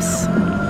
Whoops.